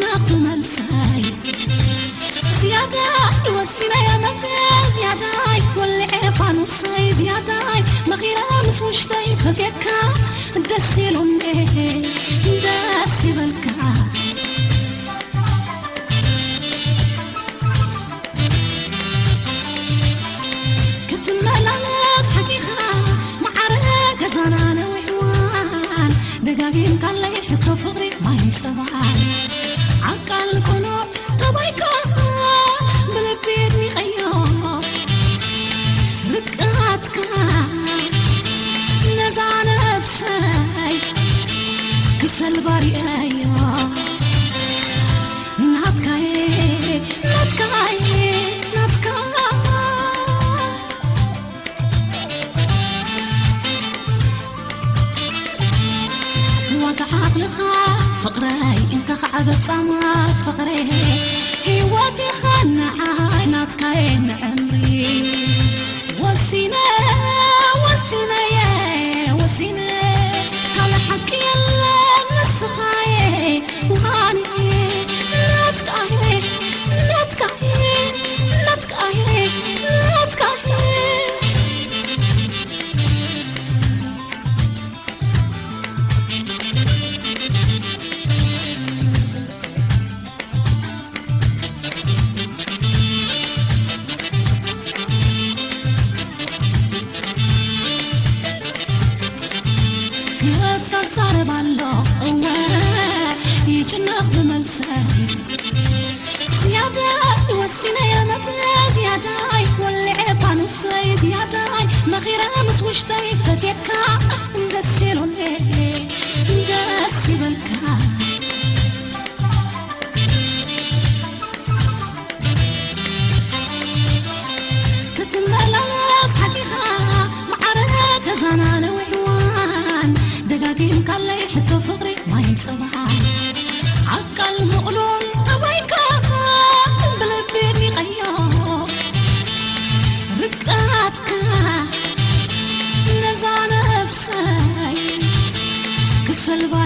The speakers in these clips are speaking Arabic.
النقد منساي. يا متى زيادة والعفا نصي زيادة ما غير أمس وش خطيك دس لوني دس بالكا كنت ملالس حقيقة معركة زنانة وحوان. دقاقين كان لي حتى فقري ما ينسبان salvar فقراي انك قعدت صمات فقري هيواتي خنا عيناتك عين عمري وسينا وسينا 我。ደካ ደስ ይሉኔ ደስ ይበልካ salvar.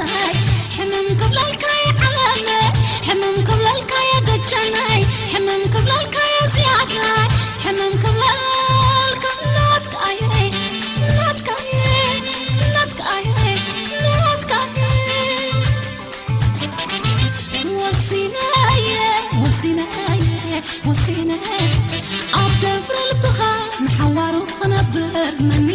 صحاي حمم قبل للكاية علامة. حممكم للكاية دجناي حممكم للكاية زيادناي حممكم للكم ناتكاية ناتكاية ناتكاية ناتكاية وصيناية وصيناية وصيناية عبد فرل بخار محور وخنبر من